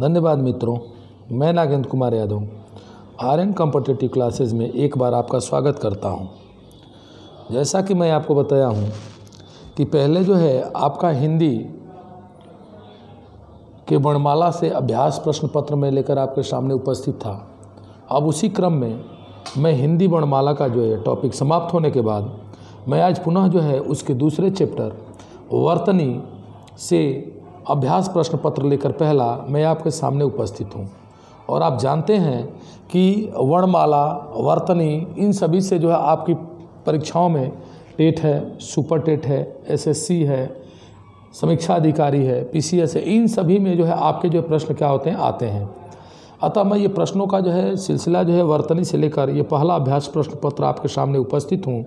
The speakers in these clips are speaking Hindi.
धन्यवाद मित्रों, मैं Nagendra Kumar Yadav R N competitive classes में एक बार आपका स्वागत करता हूँ। जैसा कि मैं आपको बताया हूँ कि पहले जो है आपका हिंदी के वर्णमाला से अभ्यास प्रश्न पत्र में लेकर आपके सामने उपस्थित था। अब उसी क्रम में मैं हिंदी वर्णमाला का जो है टॉपिक समाप्त होने के बाद मैं आज पुनः जो है उसके दूसरे चैप्टर वर्तनी से अभ्यास प्रश्न पत्र लेकर पहला मैं आपके सामने उपस्थित हूँ। और आप जानते हैं कि वर्णमाला, वर्तनी, इन सभी से जो है आपकी परीक्षाओं में टेट है, सुपर टेट है, एसएससी है, समीक्षा अधिकारी है, पीसीएस है, इन सभी में जो है आपके जो प्रश्न क्या होते हैं, आते हैं। अतः मैं ये प्रश्नों का जो है सिलसिला जो है वर्तनी से लेकर ये पहला अभ्यास प्रश्न पत्र आपके सामने उपस्थित हूँ।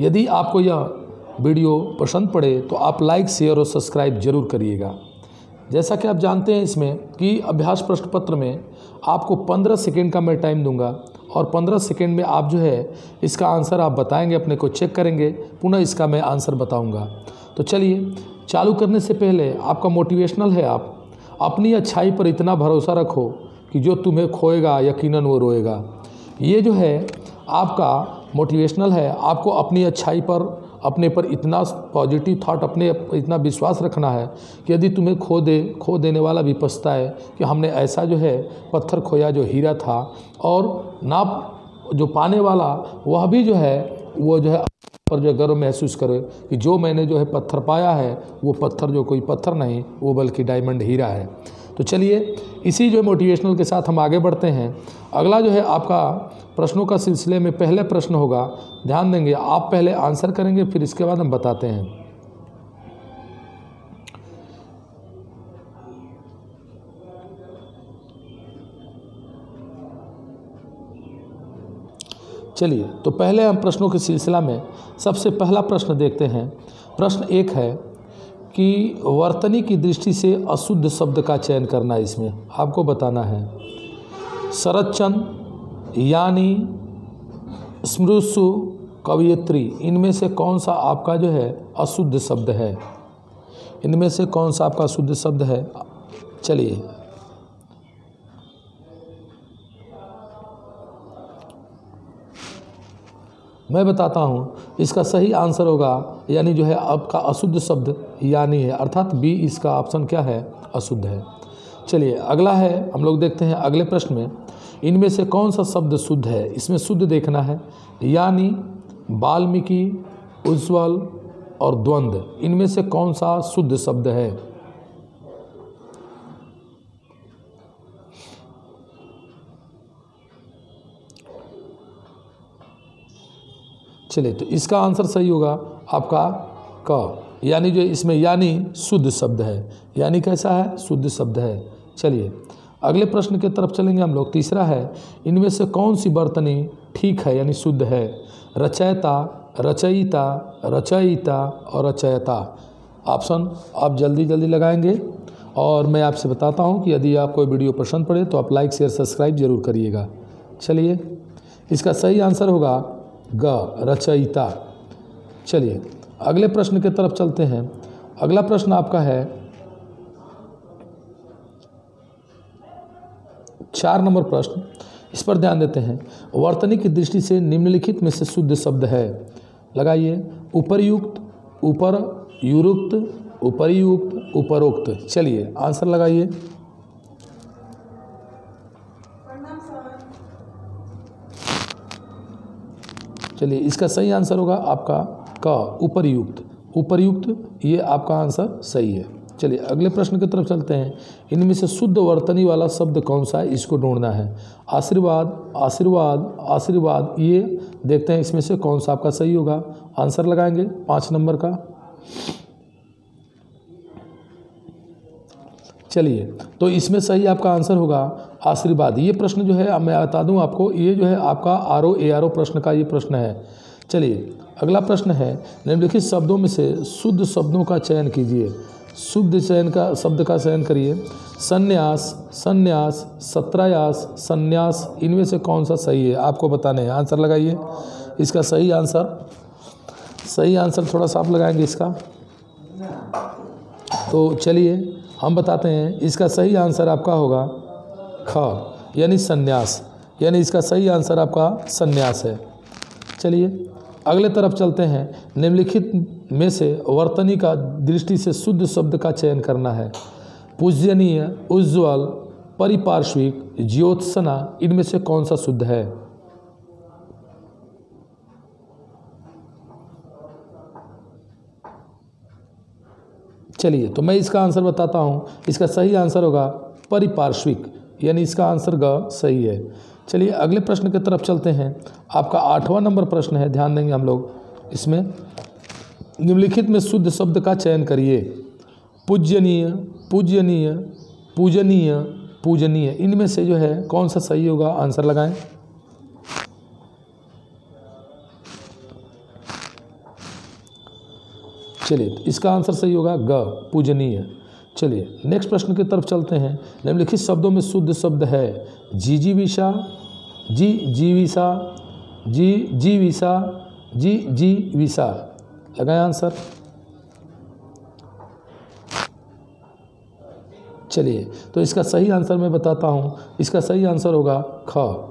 यदि आपको यह वीडियो पसंद पड़े तो आप लाइक, शेयर और सब्सक्राइब ज़रूर करिएगा। जैसा कि आप जानते हैं इसमें कि अभ्यास प्रश्न पत्र में आपको 15 सेकेंड का मैं टाइम दूँगा और 15 सेकेंड में आप जो है इसका आंसर आप बताएँगे, अपने को चेक करेंगे, पुनः इसका मैं आंसर बताऊँगा। तो चलिए, चालू करने से पहले आपका मोटिवेशनल है आप, अपनी अच्छाई पर इतना भरोसा रखो कि जो तुम्हें खोएगा, यकीनन वो रोएगा। ये जो है आपका मोटिवेशनल है, आपको अपनी अच्छाई पर अपने पर इतना पॉजिटिव थॉट अपने इतना विश्वास रखना है कि यदि तुम्हें खो दे, खो देने वाला भी पछताए कि हमने ऐसा जो है पत्थर खोया जो हीरा था और ना जो पाने वाला, वह भी जो है, वो जो है पर जो गर्व महसूस करे कि जो मैंने जो है पत्थर पाया है, वो पत्थर जो कोई पत्थर नहीं, वो बल्कि डायमंड हीरा है। तो चलिए, इसी जो मोटिवेशनल के साथ हम आगे बढ़ते हैं। अगला जो है आपका प्रश्नों का सिलसिले में पहले प्रश्न होगा। ध्यान देंगे, आप पहले आंसर करेंगे, फिर इसके बाद हम बताते हैं। चलिए तो पहले हम प्रश्नों के सिलसिला में सबसे पहला प्रश्न देखते हैं। प्रश्न एक है कि वर्तनी की दृष्टि से अशुद्ध शब्द का चयन करना इसमें आपको बताना है। शरदचंद यानी स्मृसु कवियत्री, इनमें से कौन सा आपका जो है अशुद्ध शब्द है? इनमें से कौन सा आपका शुद्ध शब्द है? चलिए। मैं बताता हूँ, इसका सही आंसर होगा, यानी जो है आपका अशुद्ध शब्द यानी है, अर्थात बी इसका ऑप्शन क्या है? अशुद्ध है। चलिए, अगला है, हम लोग देखते हैं अगले प्रश्न में, इनमें से कौन सा शब्द शुद्ध है? इसमें शुद्ध देखना है, यानी वाल्मीकि, उज्ज्वल और द्वंद्व इनमें से कौन सा शुद्ध शब्द है? चलिए तो इसका आंसर सही होगा, आपका क, यानी जो इसमें यानी शुद्ध शब्द है, यानी कैसा है? शुद्ध शब्द है। चलिए, अगले प्रश्न की तरफ़ चलेंगे हम लोग। तीसरा है, इनमें से कौन सी बर्तनी ठीक है यानी शुद्ध है? रचयता, रचयिता रचयिता और रचयता। ऑप्शन आप जल्दी जल्दी लगाएँगे और मैं आपसे बताता हूँ कि यदि आपको वीडियो पसंद पड़े तो आप लाइक, शेयर, सब्सक्राइब ज़रूर करिएगा। चलिए, इसका सही आंसर होगा ग, रचयिता। चलिए, अगले प्रश्न की तरफ़ चलते हैं। अगला प्रश्न आपका है चार नंबर प्रश्न। इस पर ध्यान देते हैं। वर्तनी की दृष्टि से निम्नलिखित में से शुद्ध शब्द है। लगाइए। उपरयुक्त ऊपर युरुक्त, उपरयुक्त, उपरोक्त। चलिए, आंसर लगाइए। चलिए, इसका सही आंसर होगा आपका क, उपरयुक्त। उपरयुक्त, ये आपका आंसर सही है। चलिए, अगले प्रश्न की तरफ़ चलते हैं। इनमें से शुद्ध वर्तनी वाला शब्द कौन सा है? इसको ढूंढना है। आशीर्वाद आशीर्वाद आशीर्वाद, ये देखते हैं इसमें से कौन सा आपका सही होगा। आंसर लगाएँगे पाँच नंबर का। चलिए तो इसमें सही आपका आंसर होगा आशीर्वाद। ये प्रश्न जो है मैं बता दूँ आपको, ये जो है आपका R O, A R O प्रश्न का ये प्रश्न है। चलिए, अगला प्रश्न है, निम्नलिखित शब्दों में से शुद्ध शब्दों का चयन कीजिए। शुद्ध चयन का, शब्द का चयन करिए। संन्यास संन्यास, सत्रायास, संन्यास, इनमें से कौन सा सही है, आपको बताने हैं। आंसर लगाइए। इसका सही आंसर सही आंसर थोड़ा सा आप लगाएँगे इसका। तो चलिए, हम बताते हैं, इसका सही आंसर आपका होगा ख, यानी संन्यास। यानी इसका सही आंसर आपका संन्यास है। चलिए। अगले तरफ़ चलते हैं। निम्नलिखित में से वर्तनी का दृष्टि से शुद्ध शब्द का चयन करना है। पूजनीय, उज्ज्वल, परिपार्श्विक, ज्योत्सना, इनमें से कौन सा शुद्ध है? चलिए तो मैं इसका आंसर बताता हूँ। इसका सही आंसर होगा परिपार्श्विक, यानी इसका आंसर ग सही है। चलिए अगले प्रश्न की तरफ़ चलते हैं। आपका आठवां नंबर प्रश्न है, ध्यान देंगे हम लोग। इसमें, निम्नलिखित में शुद्ध शब्द का चयन करिए। पूज्यनीय पूज्यनीय पूजनीय पूजनीय। इनमें से जो है, कौन सा सही होगा? आंसर लगाएँ। चलिए, इसका आंसर सही होगा ग, पूजनीय। चलिए, नेक्स्ट प्रश्न की तरफ़ चलते हैं। निम्नलिखित शब्दों में शुद्ध शब्द है जी जी जी जीविसा जी जी विषा जी जी विषा लगाए आंसर। चलिए तो इसका सही आंसर मैं बताता हूँ। इसका सही आंसर होगा ख।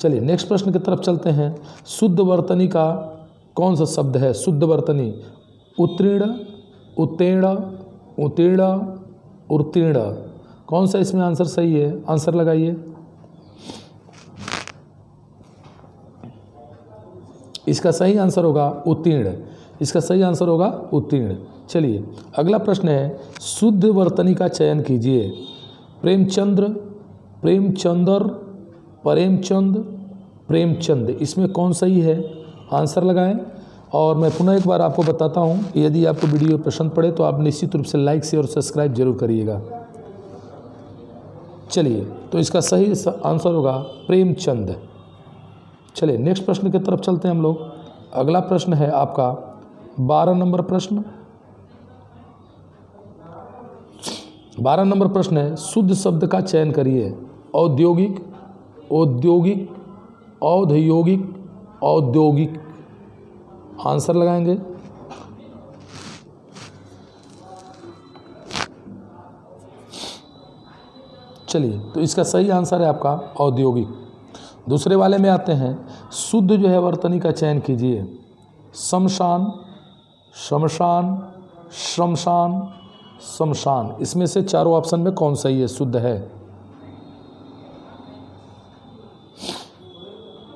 चलिए, नेक्स्ट प्रश्न की तरफ़ चलते हैं। शुद्ध वर्तनी का कौन सा शब्द है? शुद्ध वर्तनी, उत्तीर्ण उत्तीर्ण उत्तीर्ण उत्तीर्ण। कौन सा इसमें आंसर सही है? आंसर लगाइए। इसका सही आंसर होगा उत्तीर्ण। इसका सही आंसर होगा उत्तीर्ण। चलिए, अगला प्रश्न है, शुद्ध वर्तनी का चयन कीजिए। प्रेमचंद्र प्रेमचंद्र, प्रेमचंद प्रेमचंद। इसमें कौन सही है आंसर लगाएँ। और मैं पुनः एक बार आपको बताता हूँ यदि आपको वीडियो पसंद पड़े तो आप निश्चित रूप से लाइक शेयर और सब्सक्राइब ज़रूर करिएगा। चलिए तो इसका सही आंसर होगा प्रेमचंद। चलिए नेक्स्ट प्रश्न की तरफ़ चलते हैं हम लोग। अगला प्रश्न है आपका, बारह नंबर प्रश्न। बारह नंबर प्रश्न है, शुद्ध शब्द का चयन करिए। औद्योगिक औद्योगिक औद्योगिक औद्योगिक। आंसर लगाएँगे। चलिए तो इसका सही आंसर है आपका औद्योगिक। दूसरे वाले में आते हैं, शुद्ध जो है वर्तनी का चयन कीजिए। शमशान शमशान शमशान शमशान इसमें से चारों ऑप्शन में कौन सही है शुद्ध है?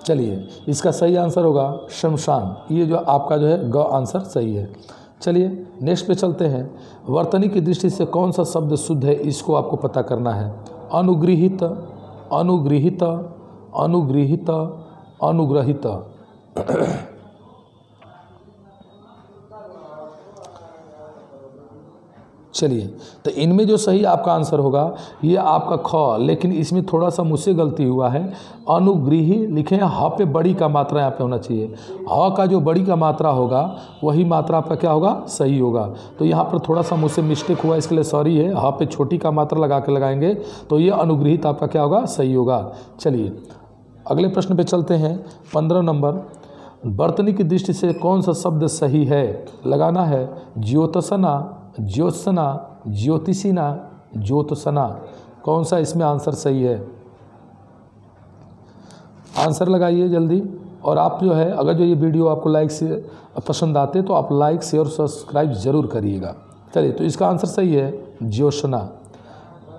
चलिए, इसका सही आंसर होगा शमशान। ये जो आपका जो है, ग आंसर सही है। चलिए, नेक्स्ट पे चलते हैं। वर्तनी की दृष्टि से कौन सा शब्द शुद्ध है, इसको आपको पता करना है। अनुगृहित अनुगृहित अनुगृहित अनुग्रहित। चलिए तो इनमें जो सही आपका आंसर होगा, ये आपका ख, लेकिन इसमें थोड़ा सा मुझसे गलती हुआ है। अनुग्रही लिखे, हैं पे बड़ी का मात्रा यहाँ पे होना चाहिए। ह का जो बड़ी का मात्रा होगा, वही मात्रा आपका क्या होगा? सही होगा। तो यहाँ पर थोड़ा सा मुझसे मिस्टेक हुआ, इसके लिए सॉरी है। ह पे छोटी का मात्रा लगा के लगाएँगे तो ये अनुग्रहित आपका क्या होगा? सही होगा। चलिए अगले प्रश्न पे चलते हैं। पंद्रह नंबर, बर्तनी की दृष्टि से कौन सा शब्द सही है? लगाना है, ज्योतसना, ज्योत्सना, ज्योतिषिना, ज्योतसना। कौन सा इसमें आंसर सही है? आंसर लगाइए जल्दी। और आप जो है, अगर जो ये वीडियो आपको लाइक से पसंद आते तो आप लाइक शेयर और सब्सक्राइब ज़रूर करिएगा। चलिए तो इसका आंसर सही है, ज्योत्सना।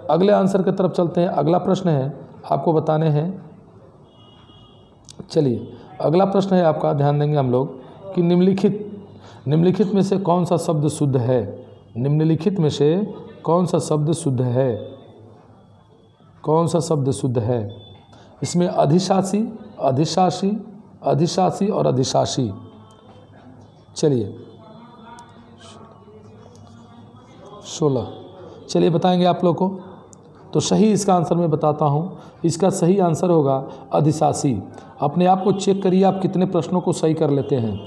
अगले आंसर की तरफ़ चलते हैं। अगला प्रश्न है, आपको बताने हैं चलिए, अगला प्रश्न है आपका, ध्यान देंगे हम लोग, कि निम्नलिखित निम्नलिखित में से कौन सा शब्द शुद्ध है? निम्नलिखित में से कौन सा शब्द शुद्ध है? कौन सा शब्द शुद्ध है? इसमें अधिशासी अधिशासी अधिशासी और अधिशासी। चलिए, सोलह। चलिए, बताएँगे आप लोग को। तो सही इसका आंसर मैं बताता हूँ। इसका सही आंसर होगा अधिशासी। अपने आप को चेक करिए, आप कितने प्रश्नों को सही कर लेते हैं।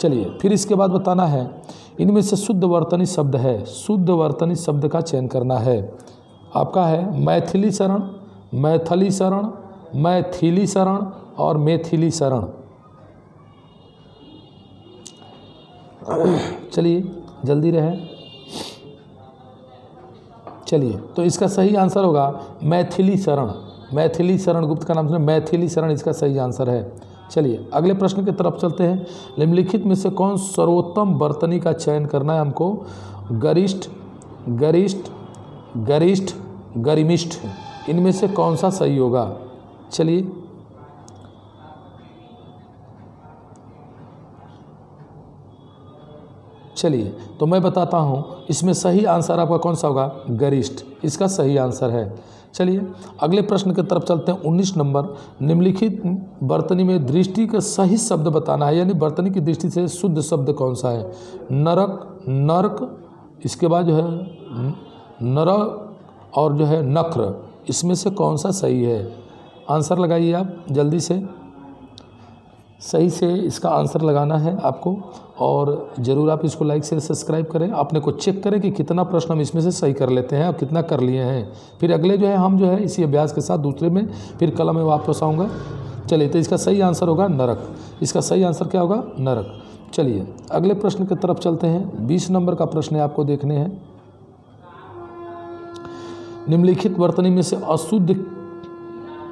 चलिए, फिर इसके बाद बताना है, इनमें से शुद्ध वर्तनी शब्द है, शुद्ध वर्तनी शब्द का चयन करना है। आपका है, मैथिली शरण मैथिली शरण मैथिली शरण और मैथिली शरण। चलिए, जल्दी रहे। चलिए तो इसका सही आंसर होगा, मैथिली शरण। मैथिली शरण गुप्त का नाम सुना मैथिली शरण इसका सही आंसर है। चलिए, अगले प्रश्न की तरफ़ चलते हैं। निम्नलिखित में से कौन सर्वोत्तम बर्तनी का चयन करना है हमको? गरिष्ठ गरिष्ठ गरिष्ठ, गरिमिष्ठ। इनमें से कौन सा सही होगा? चलिए चलिए तो मैं बताता हूँ, इसमें सही आंसर आपका कौन सा होगा? गरिष्ठ। इसका सही आंसर है। चलिए, अगले प्रश्न की तरफ़ चलते हैं, उन्नीस नंबर। निम्नलिखित बर्तनी में दृष्टि का सही शब्द बताना है, यानी बर्तनी की दृष्टि से शुद्ध शब्द कौन सा है? नरक नरक, इसके बाद जो है नर और जो है नक्र, इसमें से कौन सा सही है? आंसर लगाइए आप जल्दी से। सही से इसका आंसर लगाना है आपको और ज़रूर आप इसको लाइक शेयर सब्सक्राइब करें। अपने को चेक करें कि कितना प्रश्न हम इसमें से सही कर लेते हैं और कितना कर लिए हैं। फिर अगले जो है, हम जो है इसी अभ्यास के साथ दूसरे में, फिर कल में वापस आऊँगा। चलिए तो इसका सही आंसर होगा नरक। इसका सही आंसर क्या होगा? नरक। चलिए, अगले प्रश्न की तरफ़ चलते हैं। बीस नंबर का प्रश्न आपको देखने हैं। निम्नलिखित वर्तनी में से अशुद्ध,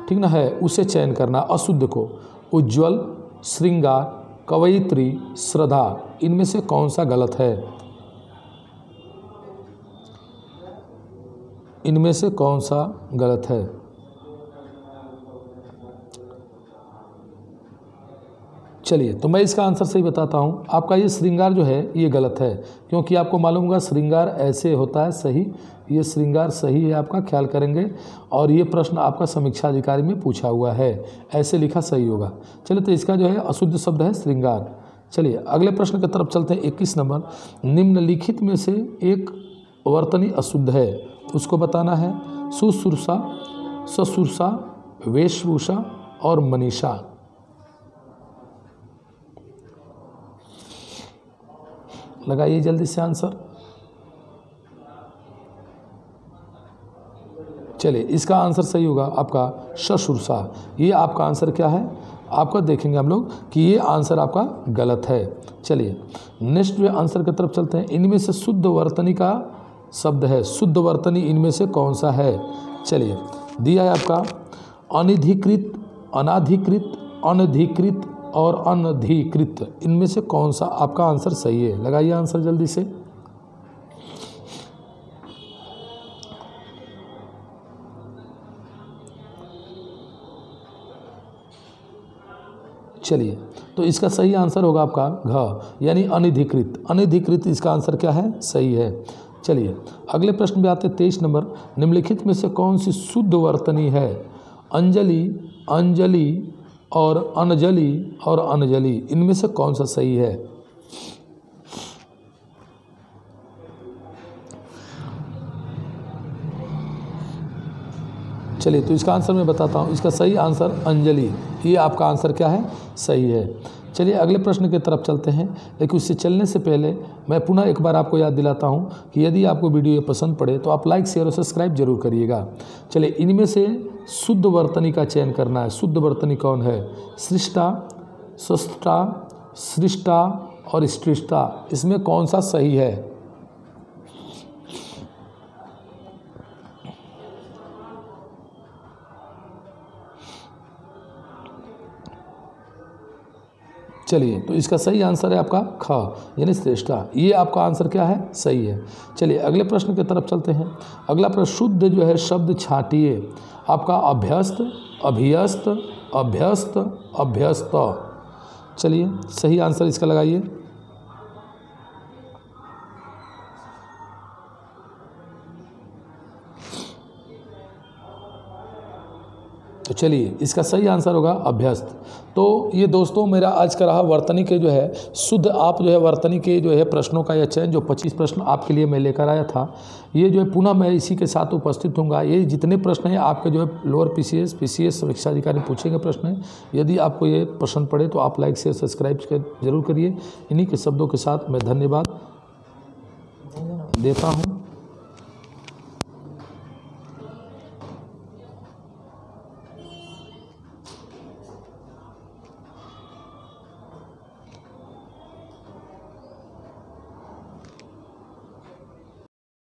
ठीक ना है? उसे चयन करना, अशुद्ध को। उज्ज्वल श्रृंगार, कवयित्री, श्रद्धा, इनमें से कौन सा गलत है? इनमें से कौन सा गलत है? चलिए तो मैं इसका आंसर सही बताता हूँ। आपका ये श्रृंगार जो है, ये गलत है, क्योंकि आपको मालूम होगा, श्रृंगार ऐसे होता है, सही। ये श्रृंगार सही है, आपका ख्याल करेंगे। और ये प्रश्न आपका समीक्षा अधिकारी में पूछा हुआ है। ऐसे लिखा सही होगा। चलिए तो इसका जो है, अशुद्ध शब्द है श्रृंगार। चलिए, अगले प्रश्न की तरफ़ चलते हैं, इक्कीस नंबर। निम्नलिखित में से एक वर्तनी अशुद्ध है, उसको बताना है। सुसुरसा ससुरसा, वेशभूषा और मनीषा। लगाइए जल्दी से आंसर। चलिए, इसका आंसर सही होगा आपका ससुरसा ये आपका आंसर क्या है? आपका देखेंगे हम लोग कि ये आंसर आपका गलत है। चलिए नेक्स्ट जो आंसर की तरफ़ चलते हैं, इनमें से शुद्ध वर्तनी का शब्द है। शुद्ध वर्तनी इनमें से कौन सा है? चलिए, दिया है आपका, अनिधिकृत, अनाधिकृत, अनधिकृत और अनधिकृत। इनमें से कौन सा आपका आंसर सही है? लगाइए आंसर जल्दी से। चलिए तो इसका सही आंसर होगा आपका घ, यानी अनिधिकृत। अनिधिकृत इसका आंसर क्या है? सही है। चलिए, अगले प्रश्न में आते तेईस नंबर। निम्नलिखित में से कौन सी शुद्ध वर्तनी है? अंजलि अंजलि और अनजली और अनजलि, इनमें से कौन सा सही है? चलिए तो इसका आंसर मैं बताता हूँ। इसका सही आंसर अंजलि। ये आपका आंसर क्या है? सही है। चलिए अगले प्रश्न की तरफ़ चलते हैं। लेकिन उससे चलने से पहले मैं पुनः एक बार आपको याद दिलाता हूँ कि यदि आपको वीडियो ये पसंद पड़े तो आप लाइक, शेयर और सब्सक्राइब ज़रूर करिएगा। चलिए, इनमें से शुद्ध वर्तनी का चयन करना है। शुद्ध वर्तनी कौन है? सृष्टा सृष्टा सृष्टा और सृष्टा इसमें कौन सा सही है? चलिए तो इसका सही आंसर है आपका ख, यानी श्रेष्ठा। ये आपका आंसर क्या है? सही है। चलिए, अगले प्रश्न की तरफ़ चलते हैं। अगला प्रश्न, शुद्ध जो है शब्द छाटिए। आपका अभ्यस्त अभ्यस्त अभ्यस्त अभ्यस्त। चलिए, सही आंसर इसका लगाइए। चलिए, इसका सही आंसर होगा अभ्यस्त। तो ये दोस्तों, मेरा आज का रहा वर्तनी के जो है, शुद्ध आप जो है वर्तनी के जो है प्रश्नों का यह चयन, जो 25 प्रश्न आपके लिए मैं लेकर आया था, ये जो है पुनः मैं इसी के साथ उपस्थित हूँ ये जितने प्रश्न हैं, आपके जो है lower P C S P C S समीक्षा अधिकारी पूछेंगे प्रश्न यदि आपको ये पसंद पड़े तो आप लाइक, शेयर, सब्सक्राइब कर, ज़रूर करिए। इन्हीं के शब्दों के साथ मैं धन्यवाद देता हूँ।